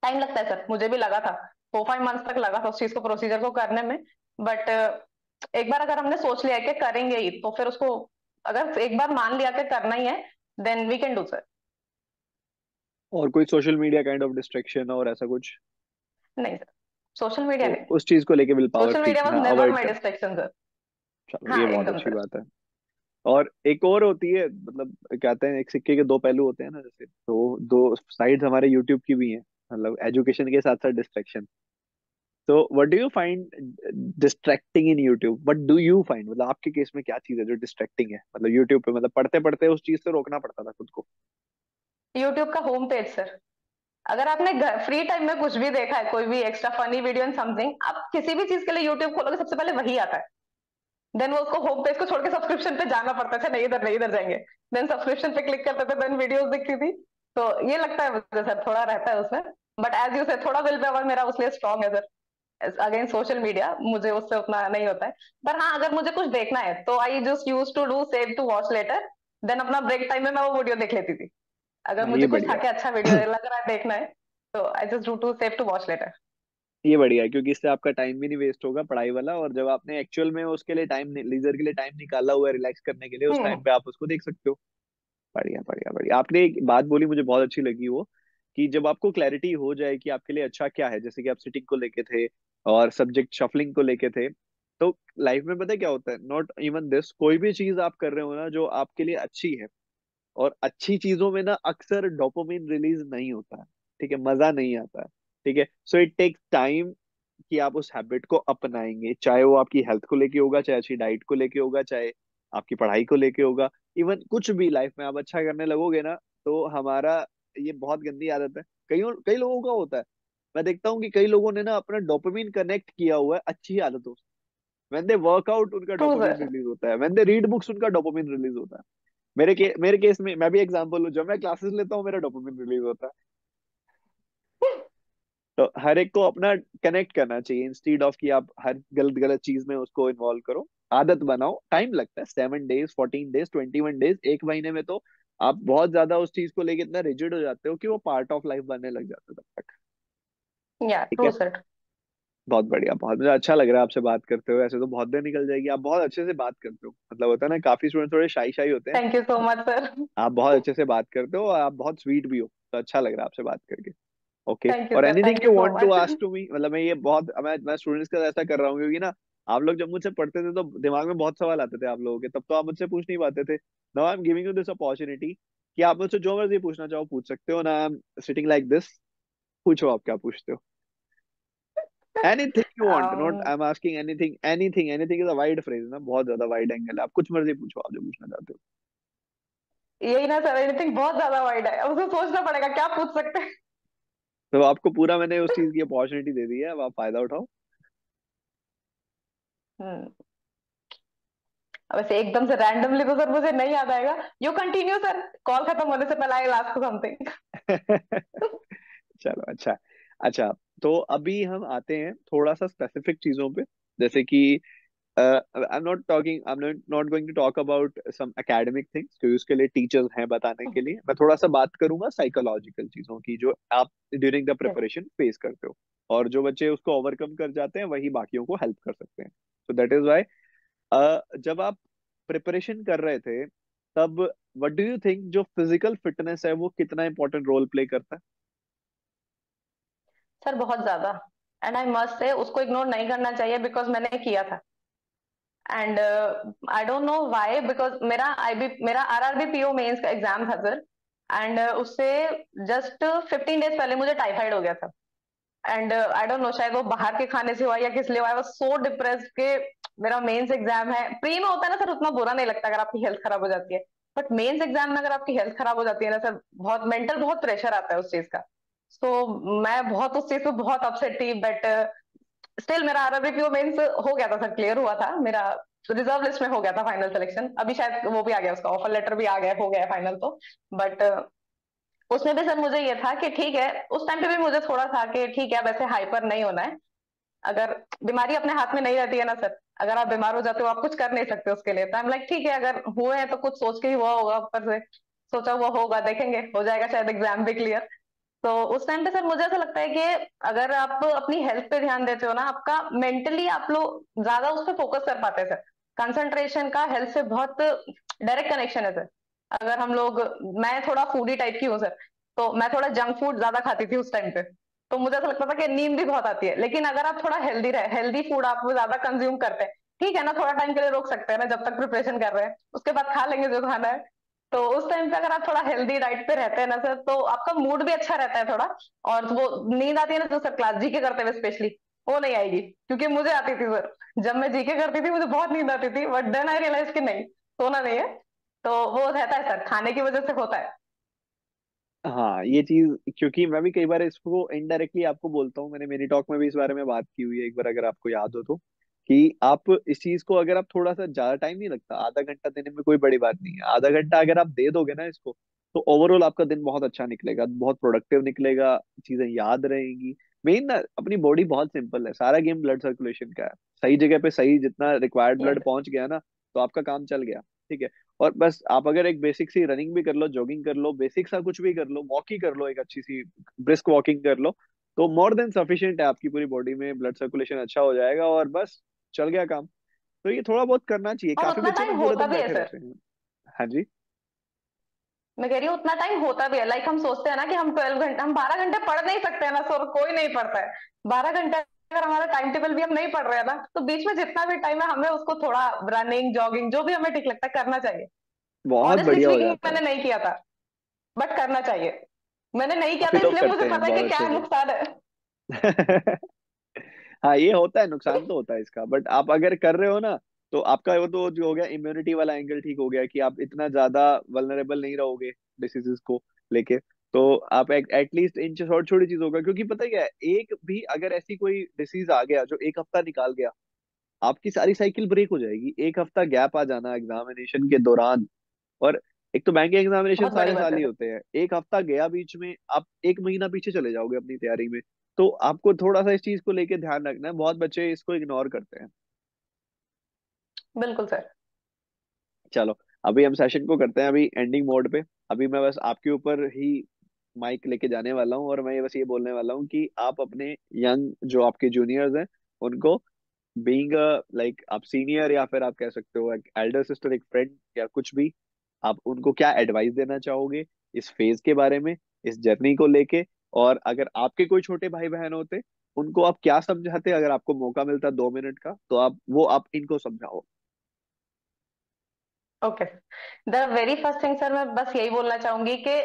टाइम लगता है सर मुझे भी लगा था. फोर फाइव मंथ्स तक लगा था उस चीज़ को प्रोसीजर को करने में. बट एक बार अगर हमने सोच लिया कि करेंगे ही तो फिर उसको अगर एक बार मान लिया कि करना ही है then we can do sir और कोई social media kind of distraction और ऐसा कुछ? नहीं सर सोशल मीडिया नहीं. उस चीज़ को लेके will power social media was never my distraction sir चलो हाँ, ये बहुत अच्छी बात है। और एक और होती है मतलब कहते हैं, एक सिक्के के दो पहलू होते हैं ना जैसे तो दो साइड्स हमारे यूट्यूब की भी हैं मतलब एजुकेशन के साथ साथ डिस्ट्रैक्शन तो what do you find distracting in YouTube what do you find मतलब आपके केस में क्या चीज़ है जो डिस्ट्रैक्टिंग है? मतलब यूट्यूब पे मतलब पढ़ते पढ़ते उस चीज़ से रोकना पड़ता था खुद को. यूट्यूब का होम पेज सर अगर आपने फ्री टाइम में कुछ भी देखा है, कोई भी extra funny video and something आप किसी भी चीज़ के लिए यूट्यूब खोलोगे, सबसे पहले वही आता है. देन वो उसको होम पेज को छोड़ के सब्सक्रिप्शन पे जाना पड़ता था नहीं इधर नहीं इधर जाएँगे। देन सब्सक्रिप्शन पे क्लिक करते थे देन वीडियोस दिखती थी। तो ये लगता है मुझे सर थोड़ा रहता है उसमें। बट एज यू से थोड़ा विल पावर मेरा उसलिए स्ट्रॉन्ग है सर अगेन सोशल मीडिया मुझे उससे उतना नहीं होता है। पर हाँ अगर मुझे कुछ देखना है तो I just use to do save to watch later then अपना ब्रेक टाइम में मैं वो वीडियो देख लेती थी। अगर हाँ, मुझे कुछ था अच्छा वीडियो लग रहा है देखना है तो I just do to save to watch later ये बढ़िया है क्योंकि इससे आपका टाइम भी नहीं वेस्ट होगा पढ़ाई वाला और जब आपने एक्चुअल में उसके लिए टाइम लीजर के लिए टाइम निकाला हुआ है रिलैक्स करने के लिए उस टाइम हम्म। पे आप उसको देख सकते हो। बढ़िया बढ़िया बढ़िया। आपने एक बात बोली मुझे बहुत अच्छी लगी वो कि जब आपको क्लैरिटी हो जाए कि आपके लिए अच्छा क्या है जैसे कि आप सिटिंग को लेके थे और सब्जेक्ट शफलिंग को लेके थे तो लाइफ में पता क्या होता है? नॉट इवन दिस कोई भी चीज़ आप कर रहे हो ना जो आपके लिए अच्छी है और अच्छी चीज़ों में ना अक्सर डोपामिन रिलीज़ नहीं होता है ठीक है? मज़ा नहीं आता है। ठीक है? सो इट टेक्स टाइम कि आप उस हैबिट को अपनाएँगे चाहे वो आपकी हेल्थ को लेके होगा चाहे अच्छी डाइट को लेके होगा चाहे आपकी पढ़ाई को लेके होगा इवन कुछ भी लाइफ में आप अच्छा करने लगोगे ना तो हमारा ये बहुत गंदी आदत है। कई कई लोगों का होता है। मैं देखता हूँ कि कई लोगों ने ना अपना डोपामिन कनेक्ट किया हुआ है अच्छी आदतों से। व्हेन दे वर्कआउट उनका डोपामिन रिलीज़ होता है। व्हेन दे रीड बुक्स उनका डोपामिन रिलीज़ होता है। मेरे के मेरे केस में मैं भी एग्जांपल हूँ जब मैं क्लासेस लेता हूँ मेरा डोपामिन रिलीज़ होता है। तो हर एक को अपना कनेक्ट करना चाहिए इंस्टीड ऑफ़ कि आप हर गलत गलत चीज़ में उसको इन्वॉल्व करो। आदत बनाओ टाइम लगता है seven days fourteen days twenty one days एक महीने में तो आप बहुत ज़्यादा उस चीज़ को लेके इतना रिजिड हो जाते हो कि वो पार्ट ऑफ़ लाइफ बनने लग जाता है तब तक। या ठीक है? बहुत बढ़िया बहुत मुझे अच्छा लग रहा है आपसे बात करते हुए। ऐसे तो बहुत देर निकल जाएगी आप बहुत अच्छे से बात करते हो। मतलब होता है ना काफ़ी स्टूडेंट थोड़े शाई शाई होते हैं। Thank you so much sir आप बहुत अच्छे से बात करते हो और आप बहुत स्वीट भी हो तो अच्छा लग रहा है आपसे बात करके। ओके और anything you want to ask to me मतलब मैं ये बहुत मैं मैं स्टूडेंट्स का ऐसा कर रहा हूँ क्योंकि ना आप लोग जब मुझसे पढ़ते थे तो दिमाग में बहुत सवाल आते थे आप लोगों के तब तो आप मुझसे पूछ नहीं पाते थे। Now I am giving you this opportunity कि आप मुझसे जो मर्ज़ी पूछना चाहो पूछ सकते हो ना I am sitting like this पूछो आप क्या पूछते हो। Anything you want not I am asking anything anything anything is a wide phrase ना बहुत ज़्यादा वाइड एंगल है। आप कुछ मर्ज़ी पूछो आप जो पूछना चाहते हो। यही ना सर एनीथिंग बहुत ज़्यादा वाइड है। अब उसे सोचना पड़ेगा क्या पूछ सकते हैं? तो आपको पूरा मैंने उस चीज़ की अपॉर्चुनिटी दे दी है अब आप फ़ायदा उठाओ। हम्म। वैसे एकदम से रैंडमली तो सर मुझे नहीं याद आएगा। यू कंटिन्यू सर कॉल खत्म होने से पहले आई लास्ट समथिंग चलो अच्छा। अच्छा तो अभी हम आते हैं थोड़ा सा स्पेसिफिक चीज़ों पे। जैसे कि I am not talking I am not going to talk about some academic things क्योंकि उसके लिए टीचर्स हैं बताने के लिए। मैं थोड़ा सा बात करूँगा साइकोलॉजिकल चीज़ों की, जो आप ड्यूरिंग द प्रिपरेशन फेस करते हो। और जो बच्चे उसको ओवरकम कर जाते हैं, वही बाकियों को हेल्प कर सकते हैं। सो दैट इज़ वाई जब आप प्रिपरेशन कर रहे थे, तब व्हाट डू यू थिंक जो फ़िज़िकल फिटनेस है, वो कितना इंपॉर्टेंट रोल प्ले करता है? सर, बहुत ज़्यादा। एंड आई मस्ट से उसको इग्नोर नहीं करना चाहिए बिकॉज़ मैंने किया था। And I don't know why because मेरा आई बी मेरा आरआरबी पीओ मेंस का एग्ज़ाम था सर एंड uh, उससे जस्ट फिफ्टीन डेज़ पहले मुझे टाइफाइड हो गया था. एंड आई डोंट नो शायद वो बाहर के खाने से हुआ या किस लिए हुआ. वाज सो डिप्रेस के मेरा मेंस एग्ज़ाम है. प्री में होता है ना सर उतना बुरा नहीं लगता अगर आपकी हेल्थ खराब हो जाती है. बट मेंस एग्ज़ाम में अगर आपकी हेल्थ खराब हो जाती है ना सर बहुत मेंटल बहुत प्रेशर आता है उस चीज़ का. सो so, मैं बहुत उस चीज़ पे बहुत अपसेट थी बट स्टिल मेरा आरआरबी मेंस हो गया था सर क्लियर हुआ था। मेरा रिज़र्व लिस्ट में हो गया था फाइनल सिलेक्शन अभी शायद वो भी आ गया, उसका ऑफ़र लेटर भी आ गया, हो गया फाइनल तो। बट उसमें भी सर मुझे ये था कि ठीक है, उस टाइम पे भी मुझे थोड़ा था कि ठीक है वैसे हाइपर नहीं होना है। अगर बीमारी अपने हाथ में नहीं रहती है ना सर अगर आप बीमार हो जाते हो, आप कुछ कर नहीं सकते उसके लिए। तो आई लाइक ठीक है, अगर हुए हैं तो कुछ सोच के ही हुआ होगा, ऊपर से सोचा हुआ होगा, देखेंगे, हो जाएगा शायद एग्ज़ाम भी क्लियर तो उस टाइम पे सर मुझे ऐसा लगता है कि अगर आप अपनी हेल्थ पे ध्यान देते हो ना, आपका मेंटली आप लोग ज़्यादा उस पर फोकस कर पाते हैं सर। कंसंट्रेशन का हेल्थ से बहुत डायरेक्ट कनेक्शन है सर। अगर हम लोग, मैं थोड़ा फूडी टाइप की हूँ सर तो मैं थोड़ा जंक फ़ूड ज़्यादा खाती थी उस टाइम पे। तो मुझे ऐसा लगता था कि नींद भी बहुत आती है। लेकिन अगर आप थोड़ा हेल्दी रहे हेल्दी फ़ूड आप ज़्यादा कंज्यूम करते हैं, ठीक है ना, थोड़ा टाइम के लिए रोक सकते हैं ना, जब तक प्रिपरेशन कर रहे हैं, उसके बाद खा लेंगे जो खाना है। तो उस टाइम पे अगर आप थोड़ा हेल्दी डाइट पे रहते हैं ना सर तो आपका मूड भी अच्छा रहता है थोड़ा, और वो नींद आती है ना तो सर क्लास जी के करते हुए स्पेशली वो नहीं आएगी, क्योंकि मुझे आती थी सर जब मैं जीके करती थी, मुझे बहुत नींद आती थी बट देन आई रियलाइज़ कि नहीं, सोना नहीं है। तो वो रहता है सर खाने की वजह से होता है। हाँ ये चीज़, क्योंकि मैं भी कई बार इसको इनडायरेक्टली आपको बोलता हूँ, मैंने मेरी टॉक में भी इस बारे में बात की हुई है, एक बार अगर आपको याद हो तो। कि आप इस चीज़ को अगर आप थोड़ा सा ज़्यादा टाइम नहीं लगता आधा घंटा देने में कोई बड़ी बात नहीं है। आधा घंटा अगर आप दे दोगे ना इसको तो ओवरऑल आपका दिन बहुत अच्छा निकलेगा बहुत प्रोडक्टिव निकलेगा चीज़ें याद रहेंगी। मेन ना अपनी बॉडी बहुत सिंपल है सारा गेम ब्लड सर्कुलेशन का है। सही जगह पे सही जितना रिक्वायर्ड ब्लड पहुँच गया ना तो आपका काम चल गया ठीक है? और बस आप अगर एक बेसिक सी रनिंग भी कर लो जॉगिंग कर लो बेसिक सा कुछ भी कर लो वॉक ही कर लो एक अच्छी सी ब्रिस्क वॉकिंग कर लो तो मोर देन सफिशियंट है आपकी पूरी बॉडी में ब्लड सर्कुलेशन अच्छा हो जाएगा और बस चल गया काम। तो ये थोड़ा बहुत करना चाहिए। काफ़ी बच्चे होता भी है सर हैं जी। मैं कह रही हूँ उतना टाइम होता भी है। लाइक हम सोचते हैं ना कि हम ट्वेल्व घंटे हम बारह घंटे पढ़ नहीं सकते हैं ना सर कोई नहीं पढ़ता है। बारह घंटे अगर हमारा टाइम टेबल भी हम नहीं पढ़ रहे हैं ना तो बीच में जितना भी टाइम है हमें उसको थोड़ा रनिंग जॉगिंग जो भी हमें ठीक लगता है करना चाहिए। बहुत बढ़िया हो जाता मैंने नहीं किया था बट करना चाहिए। मैंने नहीं किया था लोग इसलिए मुझे पता है कि क्या नुकसान है। हाँ ये होता है नुकसान तो होता है इसका बट आप अगर कर रहे हो ना तो आपका वो तो जो हो गया इम्यूनिटी वाला एंगल ठीक हो गया कि आप इतना ज़्यादा वल्नरेबल नहीं रहोगे डिसीजेस को लेके तो आप एटलीस्ट इन छोटी छोटी चीज़ होगा क्योंकि पता क्या है एक भी अगर ऐसी कोई डिसीज आ गया जो एक हफ़्ता निकाल गया आपकी सारी साइकिल ब्रेक हो जाएगी एक हफ़्ता गैप आ जाना एग्जामिनेशन के दौरान और एक तो बैंक एग्जामिनेशन सारे साल है। होते हैं एक हफ़्ता गया बीच में आप एक महीना पीछे चले जाओगे अपनी तैयारी में तो आपको थोड़ा सा इस चीज़ को लेके ध्यान रखना है बहुत बच्चे इसको इग्नोर करते हैं। बिल्कुल सर। चलो अभी हम सेशन को करते हैं अभी एंडिंग मोड पे। अभी मैं बस आपके ऊपर ही माइक लेके जाने वाला हूँ और मैं ये बस ये बोलने वाला हूँ कि आप अपने यंग जो आपके जूनियर्स हैं उनको बीइंग लाइक आप सीनियर या फिर आप कह सकते हो एक एल्डर सिस्टर एक फ्रेंड या कुछ भी आप उनको क्या एडवाइस देना चाहोगे इस फ़ेज़ के बारे में इस जर्नी को लेके और अगर आपके कोई छोटे भाई बहन होते, उनको आप क्या समझाते अगर आपको मौका मिलता दो मिनट का तो आप, वो आप इनको समझाओ। Okay. The very first thing sir, मैं बस यही बोलना चाहूँगी कि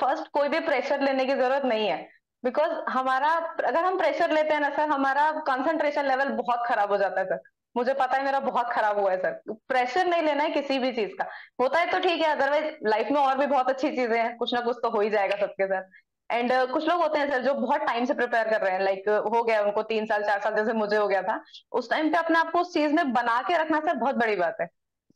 फ़र्स्ट कोई भी प्रेशर लेने की ज़रूरत नहीं है। बिकॉज़ हमारा, अगर हम प्रेशर लेते हैं ना सर, हमारा कंसंट्रेशन लेवल बहुत खराब हो जाता है सर। मुझे पता है मेरा बहुत खराब हुआ है सर। प्रेशर नहीं लेना है किसी भी चीज़ का। होता है तो ठीक है अदरवाइज़ लाइफ में और भी बहुत अच्छी चीज़ें हैं, कुछ ना कुछ तो हो ही जाएगा सबके साथ। एंड uh, कुछ लोग होते हैं सर जो बहुत टाइम से प्रिपेयर कर रहे हैं लाइक like, हो गया उनको तीन साल चार साल जैसे मुझे हो गया था उस टाइम पे अपने आप को उस चीज़ में बना के रखना सर बहुत बड़ी बात है।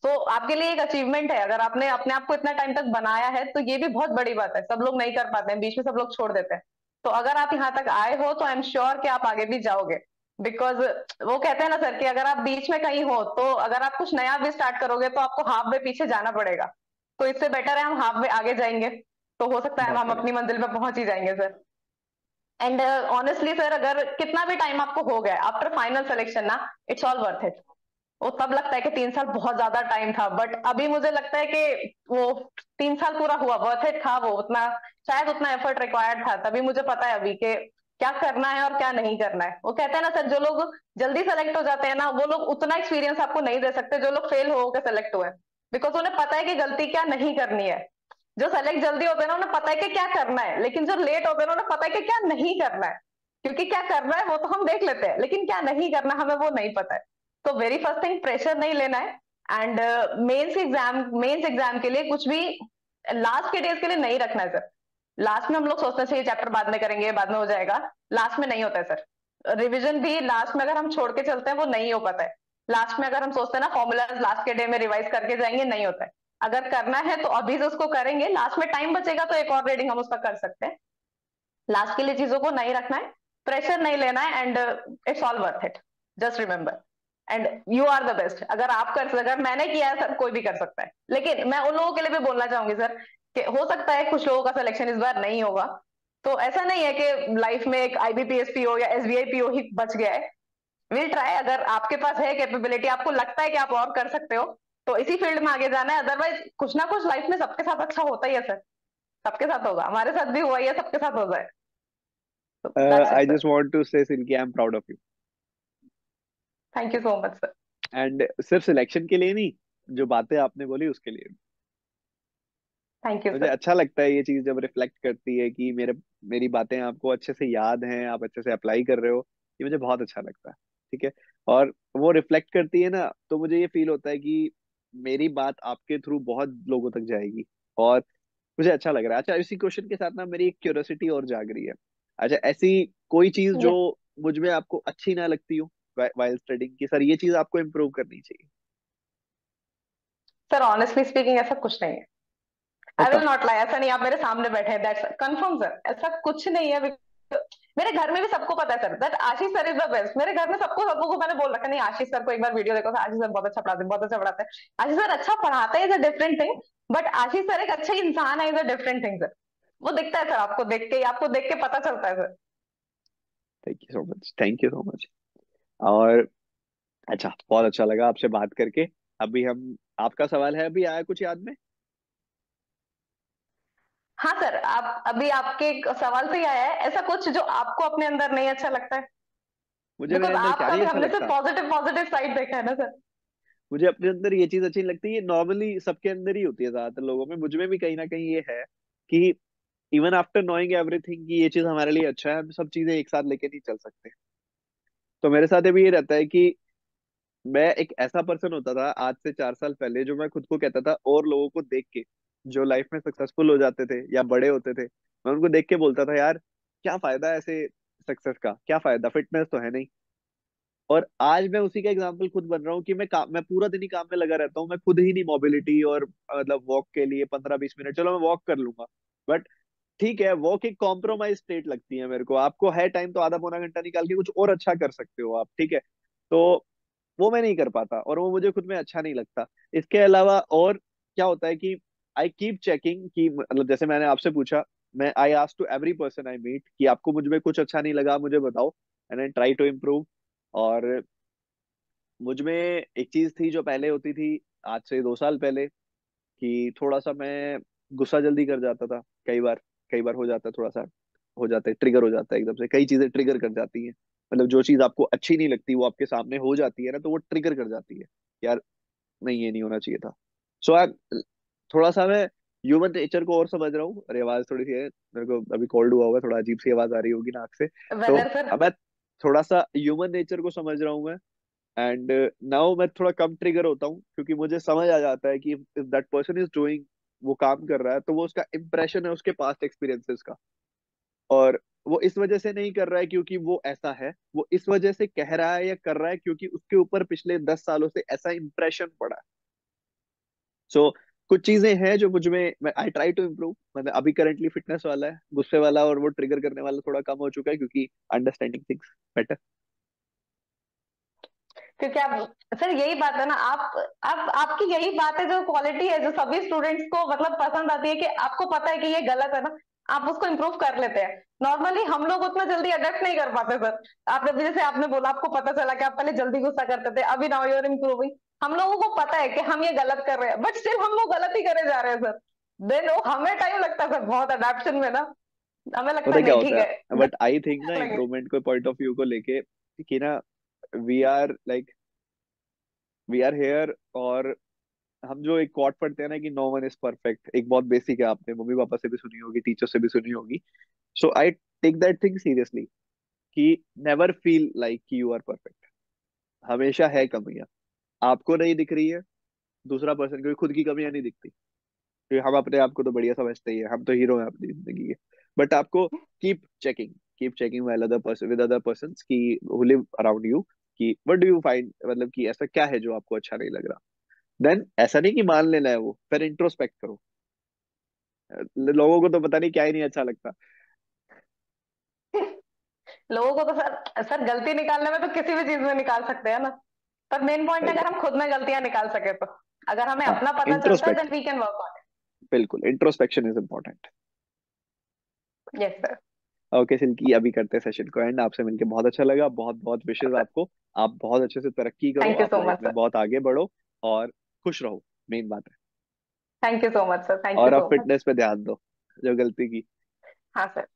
तो आपके लिए एक अचीवमेंट है अगर आपने अपने आप को इतना टाइम तक बनाया है तो ये भी बहुत बड़ी बात है सब लोग नहीं कर पाते हैं बीच में सब लोग छोड़ देते हैं। तो अगर आप यहाँ तक आए हो तो आई एम श्योर कि आप आगे भी जाओगे। बिकॉज़ वो कहते हैं ना सर कि अगर आप बीच में कहीं हो तो अगर आप कुछ नया भी स्टार्ट करोगे तो आपको हाफ़ वे पीछे जाना पड़ेगा। तो इससे बेटर है हम हाफ़ वे आगे जाएँगे। तो हो सकता है हम अपनी मंजिल पे पहुँच ही जाएँगे सर। एंड ऑनेस्टली सर अगर कितना भी टाइम आपको हो गया आफ्टर फाइनल सिलेक्शन ना इट्स ऑल वर्थ इट वो तब लगता है कि तीन साल बहुत ज़्यादा टाइम था बट अभी मुझे लगता है कि वो तीन साल पूरा हुआ वर्थ इट था वो उतना शायद उतना एफर्ट रिक्वायर्ड था तभी मुझे पता है अभी के क्या करना है और क्या नहीं करना है। वो कहते हैं ना सर जो लोग जल्दी सेलेक्ट हो जाते हैं ना वो लोग उतना एक्सपीरियंस आपको नहीं दे सकते जो लोग फेल होकर सेलेक्ट हुए बिकॉज़ उन्हें पता है कि गलती क्या नहीं करनी है। जो सेलेक्ट जल्दी होते हैं ना, उन्हें पता है कि क्या करना है, लेकिन जो लेट होते हैं ना, उन्हें पता है कि क्या नहीं करना है, क्योंकि क्या करना है वो तो हम देख लेते हैं, लेकिन क्या नहीं करना हमें वो नहीं पता है। तो वेरी फ़र्स्ट थिंग प्रेशर नहीं लेना है and mains exam mains exam के लिए कुछ भी लास्ट के डेज़ के लिए नहीं रखना है सर लास्ट में हम लोग सोचते हैं चैप्टर बाद में करेंगे, बाद में हो जाएगा। लास्ट में नहीं होता है सर रिविजन भी लास्ट में अगर हम छोड़ के चलते हैं, वो नहीं हो पाता है। लास्ट में अगर हम सोचते हैं ना फॉर्मूला लास्ट के डे में रिवाइज करके जाएँगे, नहीं होता है। अगर करना है तो अभी से उसको करेंगे। लास्ट में टाइम बचेगा तो एक और रीडिंग हम उसका कर सकते हैं। लास्ट के लिए चीज़ों को नहीं रखना है प्रेशर नहीं लेना है and it's all worth it just remember and you are the best अगर आप कर सकते अगर मैंने किया है, सर, कोई भी कर सकता है। लेकिन मैं उन लोगों के लिए भी बोलना चाहूँगी, सर, कि हो सकता है कुछ लोगों का सिलेक्शन इस बार नहीं होगा। तो ऐसा नहीं है कि लाइफ में एक आईबीपीएस पीओ या एस पीओ ही बच गया है। विल ट्राई अगर आपके पास है कैपेबिलिटी आपको लगता है कि आप और कर सकते हो तो इसी फ़ील्ड में आगे जाना है। अदरवाइज़ कुछ ना कुछ लाइफ में सबके साथ अच्छा होता ही है सर। सबके साथ होगा। हमारे साथ भी हुआ ही है सबके साथ हो जाए I just want to say Silky I am proud of you thank you so much sir and सिर्फ़ सिलेक्शन के लिए नहीं जो बातें आपने बोली उसके लिए। थैंक यू मुझे अच्छा लगता है ये चीज़ जब रिफ्लेक्ट करती है कि मेरे मेरी बातें आपको अच्छे से याद हैं आप अच्छे से अप्लाई कर रहे हो। ये मुझे बहुत अच्छा लगता है ठीक है? और वो रिफ्लेक्ट करती है ना तो मुझे ये फील होता है कि मेरी बात आपके थ्रू बहुत लोगों तक जाएगी। और मुझे अच्छा लग रहा है। अच्छा इसी क्वेश्चन के साथ ना मेरी एक क्यूरियोसिटी और जाग रही है। अच्छा ऐसी कोई चीज़ जो मुझमें आपको अच्छी ना लगती हो वाइल स्टडिंग की? सर ये चीज़ आपको इम्प्रूव करनी चाहिए। सर ऑनेस्टली स्पीकिंग ऐसा कुछ नहीं है। आई विल नॉट लाई ऐसा नहीं आप मेरे सामने बैठे हैं दैट्स कंफर्म सर ऐसा कुछ नहीं है मेरे घर में भी सबको पता है sir that Ashish sir is the best मेरे घर में सबको सबको मैंने बोल रखा नहीं, आशीष सर को एक बार वीडियो देखो आशीष सर बहुत अच्छा पढ़ाते हैं, बहुत अच्छा पढ़ाते हैं. आशीष सर अच्छा पढ़ाते हैं is a different thing but Ashish sir एक अच्छा इंसान है is a different thing sir वो दिखता है सर आपको देख के, आपको देख के पता चलता है sir thank you so much thank you so much और अच्छा बहुत अच्छा लगा आपसे बात करके. अभी हम, आपका सवाल है, अभी आया कुछ याद में? हाँ सर आप अभी आपके सवाल से ही आया है। ऐसा कुछ जो आपको अपने अंदर नहीं अच्छा लगता है? मुझे मेरे अंदर क्या नहीं अच्छा लगता? पॉजिटिव पॉजिटिव साइड देखा है ना सर। मुझे अपने अंदर ये चीज़ अच्छी लगती है नॉर्मली सबके अंदर ही होती है ज़्यादातर लोगों में। मुझमें भी कहीं ना कहीं ये है कि इवन आफ्टर नोइंग एवरीथिंग कि ये चीज़ हमारे लिए अच्छा है हम सब चीज़ें एक साथ लेके नहीं चल सकते। तो मेरे साथ भी ये रहता है कि मैं एक ऐसा पर्सन होता था आज से चार साल पहले जो मैं खुद को कहता था और लोगों को देख के। जो लाइफ में सक्सेसफुल हो जाते थे या बड़े होते थे, मैं उनको देख के बोलता था, यार, क्या फ़ायदा ऐसे सक्सेस का? क्या फ़ायदा? फिटनेस तो है नहीं। और आज मैं उसी का एग्ज़ाम्पल खुद बन रहा हूँ कि मैं काम मैं पूरा दिन ही काम में लगा रहता हूँ, मैं खुद ही नहीं मोबिलिटी और मतलब वॉक के लिए पंद्रह बीस मिनट चलो मैं वॉक कर लूँगा। बट ठीक है वॉक एक कॉम्प्रोमाइज स्टेट लगती है मेरे को। आपको है टाइम तो आधा पौना घंटा निकाल के कुछ और अच्छा कर सकते हो आप, ठीक है? तो वो मैं नहीं कर पाता और वो मुझे खुद में अच्छा नहीं लगता। इसके अलावा और क्या होता है कि आई कीप चेकिंग कि मतलब जैसे मैंने आपसे पूछा मैं I ask to every person I meet कि आपको मुझमें कुछ अच्छा नहीं लगा मुझे बताओ। And I try to improve और मुझमें एक चीज़ थी जो पहले होती थी आज से दो साल पहले कि थोड़ा सा मैं गुस्सा जल्दी कर जाता था। कई बार कई बार हो जाता थोड़ा सा हो जाता है ट्रिगर हो जाता है एकदम से। कई चीज़ें ट्रिगर कर जाती हैं। मतलब जो चीज़ आपको अच्छी नहीं लगती वो आपके सामने हो जाती है ना तो वो ट्रिगर कर जाती है। यार नहीं ये नहीं होना चाहिए था। सो so, थोड़ा सा मैं ह्यूमन नेचर को और समझ रहा हूँ। अरे आवाज़ थोड़ी सी है मेरे को अभी कोल्ड हुआ होगा थोड़ा अजीब सी आवाज़ आ रही होगी नाक से। तो मैं थोड़ा सा ह्यूमन नेचर को समझ रहा हूँ मैं। एंड नाउ मैं थोड़ा कम ट्रिगर होता हूँ क्योंकि मुझे समझ आ जाता है कि if that person is doing वो काम कर रहा है तो वो उसका इम्प्रेशन है उसके पास्ट एक्सपीरियंसेस का। और वो इस वजह से नहीं कर रहा है क्योंकि वो ऐसा है। वो इस वजह से कह रहा है या कर रहा है क्योंकि उसके ऊपर पिछले दस सालों से ऐसा इम्प्रेशन पड़ा है। सो so, कुछ चीज़ें हैं जो मुझमें आई ट्राई टू इम्प्रूव मतलब अभी करंटली फिटनेस वाला है, गुस्से वाला और वो ट्रिगर करने वाला थोड़ा कम हो चुका है क्योंकि अंडरस्टैंडिंग थिंग्स बेटर क्योंकि आप, सर यही बात है ना, आप आप, आपकी यही बात है जो क्वालिटी है, जो सभी स्टूडेंट्स को मतलब पसंद आती है कि आपको पता है कि ये गलत है ना। आप उसको इम्प्रूव कर लेते हैं। नॉर्मली हम लोग उतना जल्दी अडेप्ट नहीं कर पाते सर आप जब जैसे आपने बोला आपको पता चला कि आप पहले जल्दी गुस्सा करते थे अभी नाउ यूर इम्प्रूविंग हम लोगों को पता है कि हम ये गलत कर रहे हैं बट सिर्फ़ हम लोग गलत ही करे जा रहे हैं सर देन वो हमें टाइम लगता है सर बहुत अडेप्शन में ना। हमें लगता है ठीक है। बट आई थिंक ना इम्प्रूवमेंट को पॉइंट ऑफ़ व्यू को लेके कि ना we are like we are here और हम जो एक कॉट पढ़ते हैं ना कि नो वन इज़ परफेक्ट एक बहुत बेसिक है, आपने मम्मी पापा से भी सुनी होगी टीचर से भी सुनी होगी। So I take that thing seriously कि नेवर फील लाइक कि यू आर परफेक्ट हमेशा है कमियाँ। आपको नहीं दिख रही है, दूसरा पर्सन को खुद की कमियाँ नहीं दिखती। क्योंकि हम अपने आप को तो बढ़िया समझते ही है, हम तो हीरो हैं अपनी ज़िंदगी के। बट आपको keep checking keep checking with other person with other person की हु लिव अराउंड यू कि व्हाट डू यू फाइंड मतलब कि ऐसा क्या है जो आपको अच्छा नहीं लग रहा? देन ऐसा नहीं कि मान लेना है वो फिर इंट्रोस्पेक्ट करो। लोगों को तो पता नहीं क्या ही नहीं अच्छा लगता। लोगों को तो सर सर गलती निकालने में तो किसी भी चीज़ में निकाल सकते हैं ना। पर मेन पॉइंट अगर हम खुद में गलतियाँ निकाल सके तो। अगर हमें हाँ, अपना पता चलता है then we can work on it बिल्कुल introspection is important yes sir okay Silky अभी करते हैं सेशन को एंड आपसे मिलके बहुत अच्छा लगा। बहुत बहुत विशेष आपको। आप बहुत अच्छे से तरक्की करो। आप so much, बहुत आगे बढ़ो। और खुश रहो मेन बात है। Thank you so much sir thank you और अब फिटनेस पे ध्यान दो जो गलती की। हाँ सर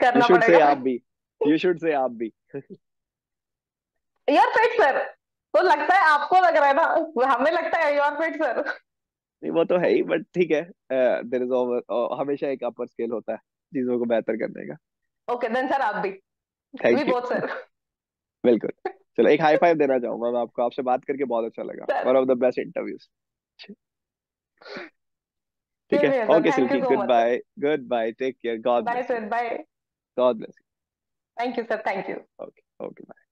करना पड़ेगा। से आप भी। यू शुड से आप भी। यार फिट सर तो लगता है आपको लग रहा है ना? हमें लगता है योर फिट सर नहीं वो तो है ही बट ठीक है। देयर इज़ ओवर हमेशा एक अपर स्केल होता है चीज़ों को बेहतर करने का। ओके देन सर आप भी। थैंक वी बोथ सर बिल्कुल चलो एक हाई फाइव देना चाहूँगा मैं आपको आपसे बात करके बहुत अच्छा लगा। One of the best interviews ठीक है okay Silky good bye good bye take care good bye sir bye God bless thank you sir thank you okay okay bye